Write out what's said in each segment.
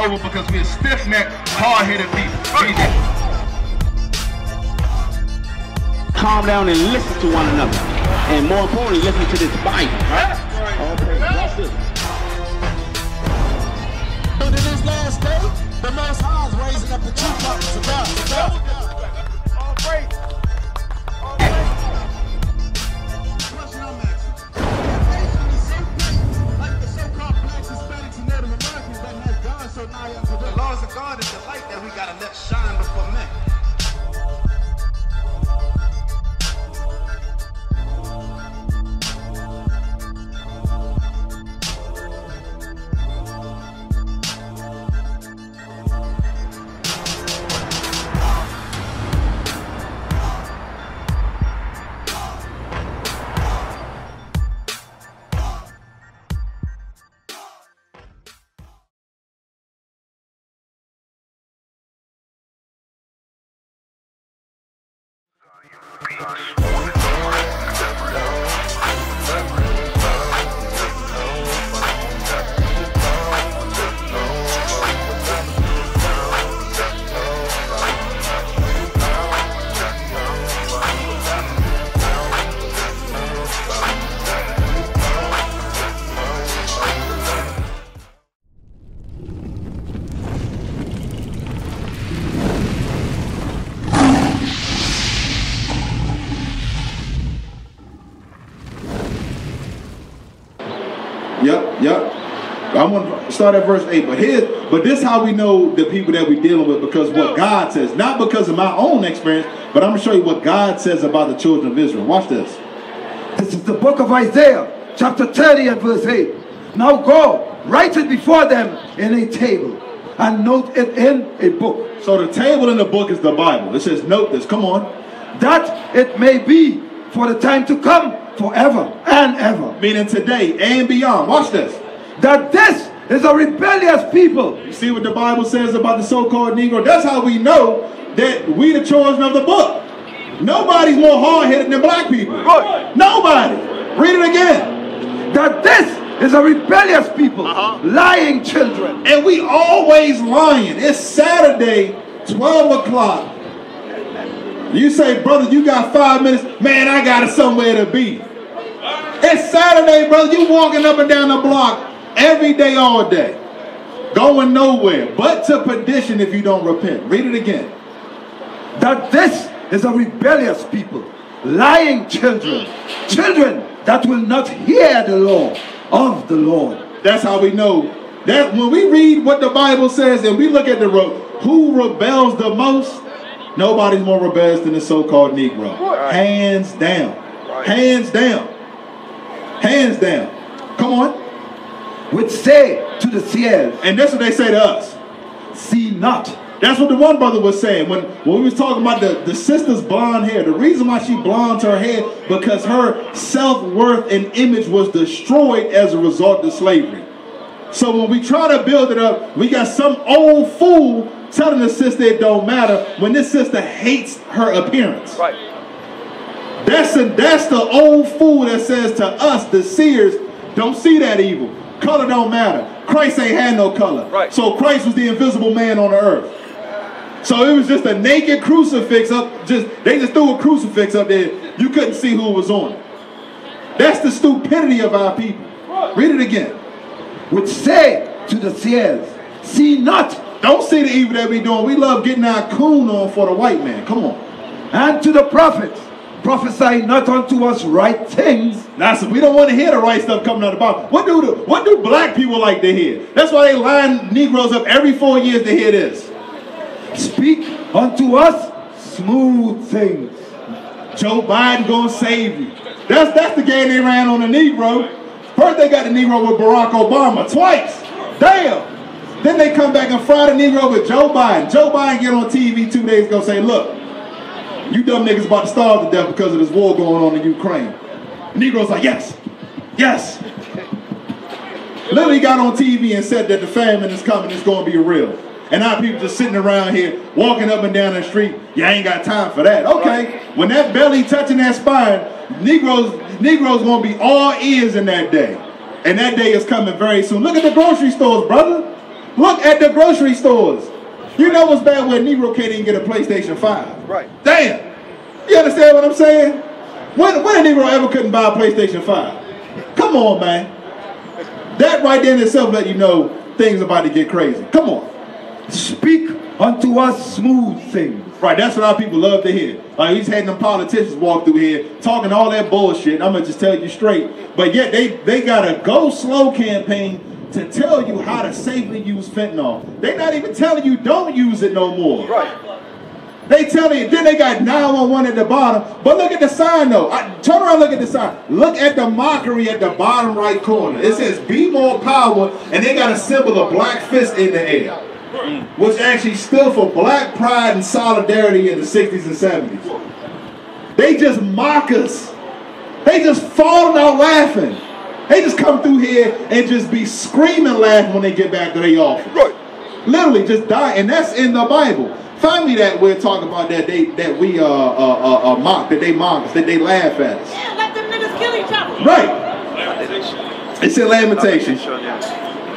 over because we're stiff-necked, hard-headed people. Calm down and listen to one another. And more importantly, listen to this Bible. Right? Okay, watch this. And in this last day, the Most High is raising up the true prophets of God. So The laws of God is the light that we gotta let shine before men. Yep, yep. I'm gonna start at verse 8. But here, but this how we know the people that we're dealing with because what God says, not because of my own experience, but I'm gonna show you what God says about the children of Israel. Watch this. This is the book of Isaiah, chapter 30 and verse 8. Now go, write it before them in a table, and note it in a book, So the table in the book is the Bible. It says, note this, come on. that it may be for the time to come, forever and ever. Meaning today and beyond. Watch this. That this is a rebellious people, You see what the Bible says about the so-called Negro? That's how we know that we the children of the book. Nobody's more hard-headed than black people. Good. Nobody. Read it again. that this is a rebellious people, uh-huh. lying children. And we always lying. It's Saturday, 12 o'clock. You say, brother, you got five minutes. Man, I got somewhere to be. It's Saturday, brother. You walking up and down the block every day, all day. Going nowhere, but to perdition if you don't repent. Read it again. that this is a rebellious people, lying children, children that will not hear the law of the Lord. That's how we know that when we read what the Bible says and we look at the road, who rebels the most? Nobody's more rebellious than the so-called Negro. Hands down. Hands down. Hands down. Come on. Which say to the seers, And that's what they say to us. See not. That's what the one brother was saying when, when we was talking about the, the sister's blonde hair. The reason why she blondes her hair because her self-worth and image was destroyed as a result of slavery. So when we try to build it up, we got some old fool telling the sister it don't matter when this sister hates her appearance. Right. That's a, that's the old fool that says to us, the seers, don't see that evil. Color don't matter. Christ ain't had no color. Right. So Christ was the invisible man on the earth. So it was just a naked crucifix up. Just they just threw a crucifix up there. You couldn't see who was on it. That's the stupidity of our people. Read it again. Which say to the seers, See not. Don't see the evil that we doing. We love getting our coon on for the white man. Come on. And to the prophets, prophesy not unto us right things, That's we don't want to hear the right stuff coming out of the Bible. What do the, what do black people like to hear? That's why they line Negroes up every four years to hear this. speak unto us smooth things. Joe Biden gonna save you. That's that's the game they ran on the Negro. First they got the Negro with Barack Obama twice. Damn. Then they come back and fry the Negro with Joe Biden. Joe Biden get on TV two days ago say, look, you dumb niggas about to starve to death because of this war going on in Ukraine. Negroes like, yes, yes. Literally got on TV and said that the famine is coming, it's gonna be real. And now people just sitting around here, walking up and down the street, you ain't got time for that. Okay, When that belly touching that spine, Negroes, Negroes gonna be all ears in that day. And that day is coming very soon. Look at the grocery stores, brother. Look at the grocery stores. You know what's bad when a Negro can't even get a PlayStation 5. Right. Damn. You understand what I'm saying? When, when a Negro ever couldn't buy a PlayStation 5? Come on, man. That right there in itself let you know things about to get crazy. Come on. Speak unto us smooth things. Right, that's what our people love to hear. Like he's had them politicians walk through here talking all that bullshit. I'm gonna just tell you straight. But yet they they got a go slow campaign to tell you how to safely use fentanyl. They're not even telling you don't use it no more. Right. They telling you, then they got 911 at the bottom. But look at the sign though. I, turn around, look at the sign. Look at the mockery at the bottom right corner. It says be more power, and they got a symbol of black fist in the air. Which actually stood for black pride and solidarity in the 60s and 70s. They just mock us. They just falling out laughing. They just come through here and just be screaming laughing when they get back to their office. Right. Literally just die, and that's in the Bible. Finally, that we're talking about that they that we uh, uh, uh, uh mock, that they mock us, that they laugh at us. Yeah, let them niggas kill each other. Right. It's in Lamentations.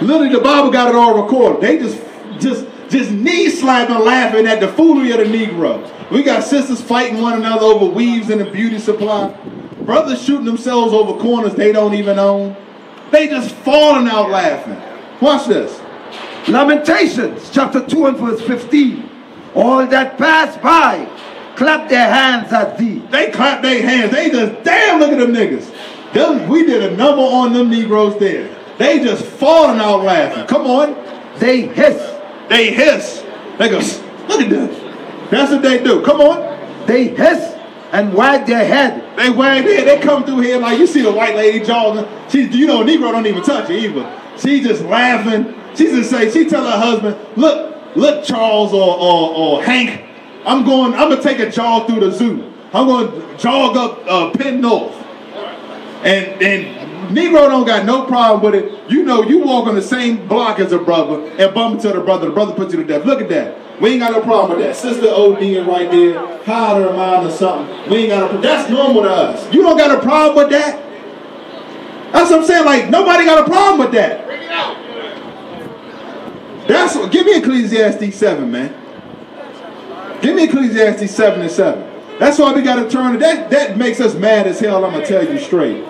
Literally, the Bible got it all recorded. They just, just, just knee slapping, laughing at the foolery of the Negro. We got sisters fighting one another over weaves in the beauty supply. Brothers shooting themselves over corners they don't even own. They just falling out laughing. Watch this. Lamentations chapter 2 and verse 15. All that pass by clap their hands at thee. They clap their hands. They just, damn, look at them niggas. Them, we did a number on them Negroes there. They just falling out laughing. Come on. They hiss. They hiss. They go, look at this. That's what they do. Come on. They hiss and wag their head. They wag their They come through here like you see the white lady jogging. She, you know, Negro don't even touch her either. She just laughing. She just say, she tell her husband, look, look, Charles or, or, or Hank, I'm going, I'm gonna take a jog through the zoo. I'm gonna jog up uh, Penn North. And and Negro don't got no problem with it. You know, you walk on the same block as a brother and bump into the brother. The brother puts you to death. Look at that. We ain't got no problem with that. Sister OD right there, hide her mind or something. We ain't got a. Problem. That's normal to us. You don't got a problem with that. That's what I'm saying. Like nobody got a problem with that. Bring it out. That's what. Give me Ecclesiastes seven, man. Give me Ecclesiastes seven and seven. That's why we got to turn. That that makes us mad as hell. I'm gonna tell you straight.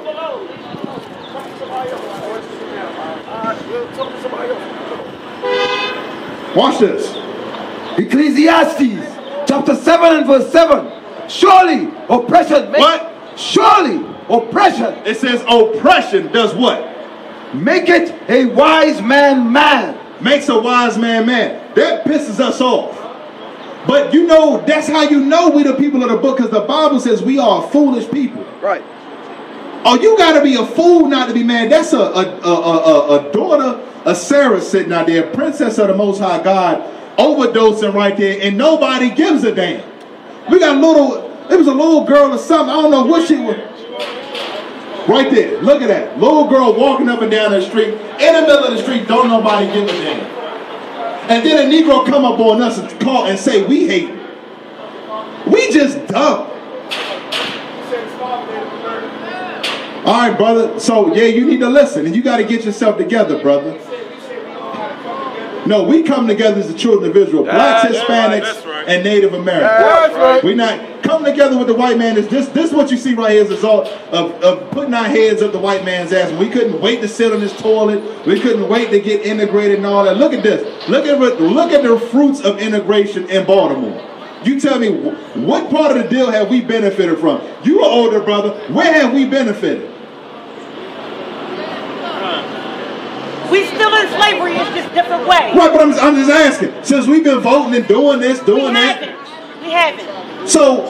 Watch this. Ecclesiastes chapter 7 and verse 7. Surely oppression make, What? Surely oppression It says oppression does what? make it a wise man mad. Makes a wise man mad. That pisses us off. But you know, that's how you know we the people of the book, because the Bible says we are foolish people. Right. Oh, you gotta be a fool not to be mad. That's a a, a, a, a daughter of Sarah sitting out there, princess of the Most High God, overdosing right there, and nobody gives a damn. We got a little, it was a little girl or something. I don't know what she was. Right there, look at that. Little girl walking up and down the street, in the middle of the street, don't nobody give a damn. And then a Negro come up on us and call and say we hate. We just dumb. All right, brother. So yeah, you need to listen, and you got to get yourself together, brother. No, we come together as the children of Israel, blacks, that's right, Hispanics, that's right. and Native Americans. Right. We not come together with the white man. Is this this what you see right here is the result of, of putting our heads up the white man's ass? We couldn't wait to sit on this toilet. We couldn't wait to get integrated and all that. Look at this. Look at what- look at the fruits of integration in Baltimore. You tell me what part of the deal have we benefited from? You are older brother. Where have we benefited? We still in slavery, it's just different ways. Right, but I'm, I'm just asking. Since we've been voting and doing this, We doing that. haven't. We haven't. So,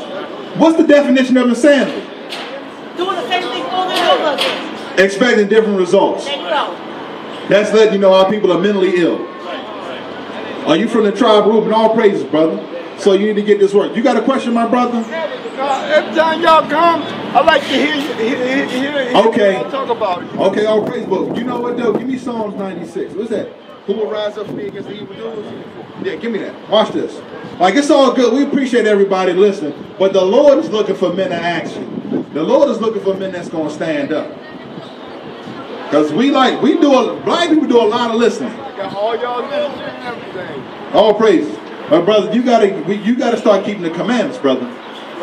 what's the definition of insanity? Doing the same thing over and over again. Expecting different results. There you go. That's letting you know our people are mentally ill. Are you from the tribe Reuben? All praises, brother. So you need to get this work. You got a question, my brother? Every time y'all come, I like to hear you, hear, hear, hear, Okay. talk about it. Okay, all praise. But you know what though? Give me Psalms 96. What's that? Who will rise up for me against the evildoers? Yeah, give me that. Watch this. Like it's all good. We appreciate everybody listening, but the Lord is looking for men of action. The Lord is looking for men that's gonna stand up. Cause we like we do a black people do a lot of listening. Got all y'all and everything. All praise. But brother, you gotta you gotta start keeping the commandments, brother.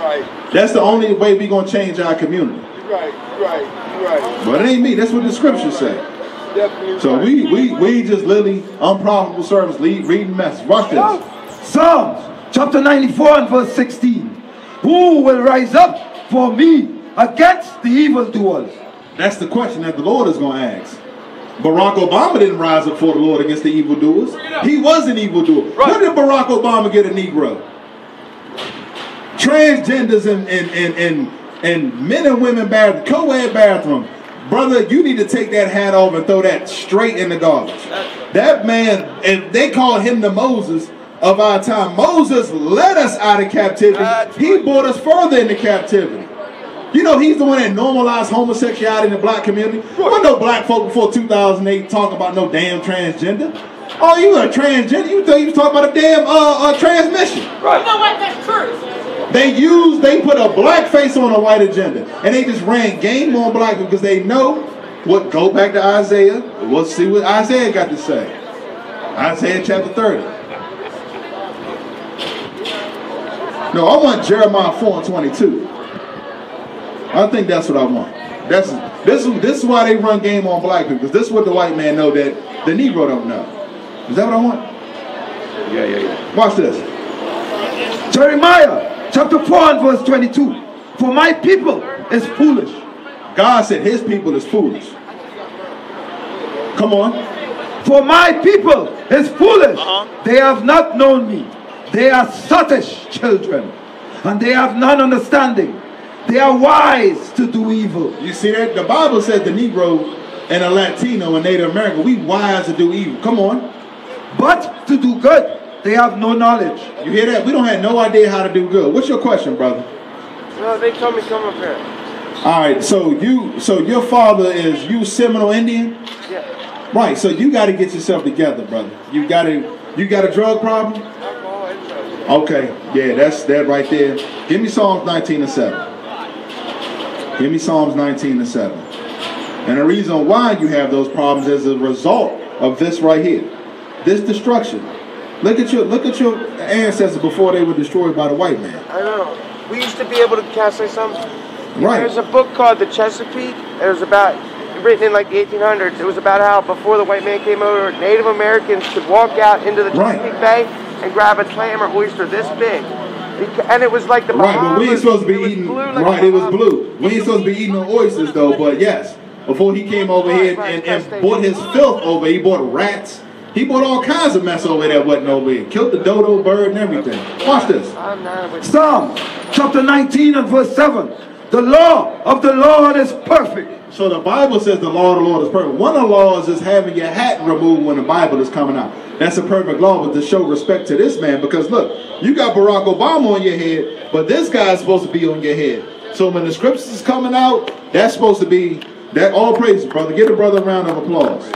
Right, That's the only way we're gonna change our community. right, right, right. But it ain't me. That's what the scriptures say. Definitely So right. we we we just literally unprofitable servants, lead, reading message. Watch this. Psalms chapter 94 and verse 16. Who will rise up for me against the evildoers? That's the question that the Lord is going to ask. Barack Obama didn't rise up for the Lord against the evildoers. He was an evildoer. When did Barack Obama get a Negro? Transgenders and and and and, and men and women bathroom, co-ed bathroom. Brother, you need to take that hat off and throw that straight in the garbage. That man, and they call him the Moses of our time. Moses led us out of captivity. He brought us further into captivity. You know, he's the one that normalized homosexuality in the black community. There wasn't no black folk before 2008 talking about no damn transgender. Oh, you a transgender? You thought you was talking about a damn uh, uh, transmission. You know what? That's true. They used, they put a black face on a white agenda. And they just ran game on black people because they know what, go back to Isaiah. We'll see what Isaiah got to say. Isaiah chapter 30. No, I want Jeremiah 4 and 22. I think that's what I want. That's this is this is why they run game on black people because this is what the white man know that the Negro don't know. Is that what I want? Yeah, yeah, yeah. Watch this. Jeremiah chapter 4 and verse 22. For my people is foolish. God said His people is foolish. Come on. For my people is foolish. Uh-huh. They have not known me. They are sottish children. And they have none understanding. They are wise to do evil. You see that? The Bible says the Negro and a Latino and Native American, we wise to do evil. Come on. But to do good, they have no knowledge. You hear that? We don't have no idea how to do good. What's your question, brother? No, they told me come up here. All right, so you so your father is you Seminole Indian? Yeah. Right, so you got to get yourself together, brother. You got to you got a drug problem? Alcohol and drugs. Okay, yeah, that's that right there. Give me Psalms 19 and 7. Give me Psalms 19 and 7. And the reason why you have those problems is a result of this right here. This destruction. Look at your look at your ancestors before they were destroyed by the white man. I know. We used to be able to, I say something? Right. There's a book called The Chesapeake. It was about, written in like the 1800s. It was about how before the white man came over, Native Americans could walk out into the Right. Chesapeake Bay and grab a clam or oyster this big. And it was like the Bahamas. Right, but we ain't supposed to be eating. like right, it was blue. We ain't supposed to be eating no oysters though. But yes, before he came over Right, here right, and, and brought his filth over, he bought rats. He bought all kinds of mess over there. that wasn't over here. Killed the dodo bird and everything. Watch this. I'm not with Psalm chapter 19 and verse 7. The law of the Lord is perfect. So the Bible says the law of the Lord is perfect. One of the laws is having your hat removed when the Bible is coming out. That's a perfect law, but to show respect to this man, because look, you got Barack Obama on your head, but this guy's supposed to be on your head. So when the scriptures is coming out, that's supposed to be that all praise, brother. Give a brother a round of applause.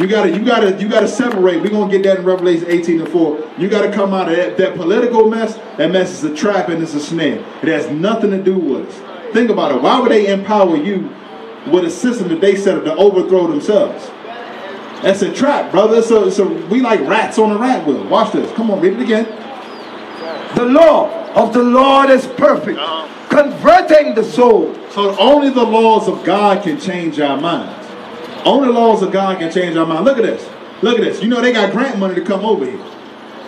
You gotta, you gotta, you gotta separate. We're gonna get that in Revelation 18 and 4. You gotta come out of that, that political mess. That mess is a trap and it's a snare. It has nothing to do with us. Think about it. Why would they empower you with a system that they set up to overthrow themselves? That's a trap, brother. So, so we like rats on a rat wheel. Watch this. Come on, read it again. The law of the Lord is perfect, uh-huh. converting the soul. So only the laws of God can change our minds. Only laws of God can change our mind. Look at this. Look at this. You know they got grant money to come over here.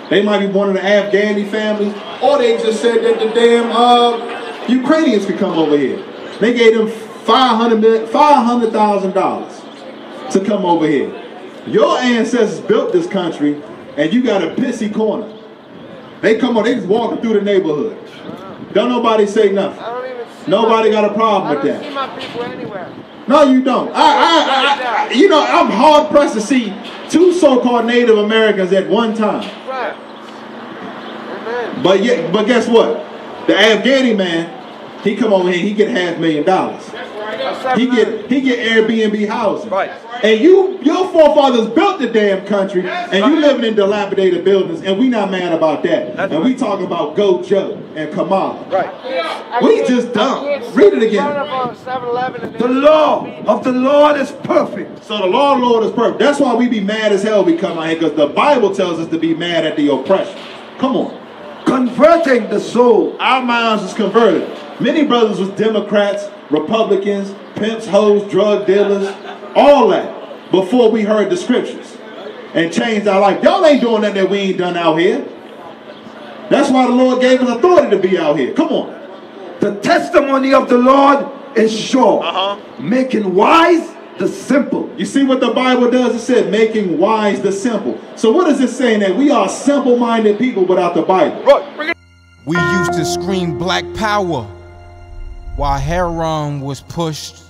They might be one of the Afghani families, or they just said that the damn uh, Ukrainians could come over here. They gave them $500,000 to come over here. Your ancestors built this country, and you got a pissy corner. They come on, they just walking through the neighborhood. Don't nobody say nothing. I don't even see Nobody my, got a problem I with that. See my people anywhere. No, you don't. I, I, I, I, you know, I'm hard pressed to see two so-called Native Americans at one time. Right. Amen. But yet, but guess what? The Afghani man, He come over here, he get half million dollars. He get he get Airbnb housing. Right. And you your forefathers built the damn country and you living in dilapidated buildings and we not mad about that. That's and we right. talking about Go Joe and Kamala. Right. We just dumb. Read it again. The law of the Lord is perfect. So the law of the Lord is perfect. That's why we be mad as hell we come out here because the Bible tells us to be mad at the oppression. Come on. Converting the soul. Our minds was converted. Many brothers was Democrats, Republicans, pimps, hoes, drug dealers, all that before we heard the scriptures and changed our life. Y'all ain't doing nothing that we ain't done out here. That's why the Lord gave us authority to be out here. Come on. The testimony of the Lord is sure, Uh-huh. making wise the simple. You see what the Bible does? It said making wise the simple. So what is it saying that we are simple-minded people without the Bible? Right. Bring it. We used to scream black power while heroin was pushed.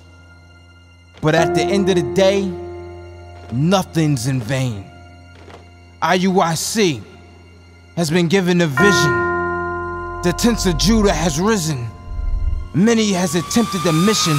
But at the end of the day, nothing's in vain. IUIC has been given a vision. The tents of Judah has risen. Many has attempted the mission.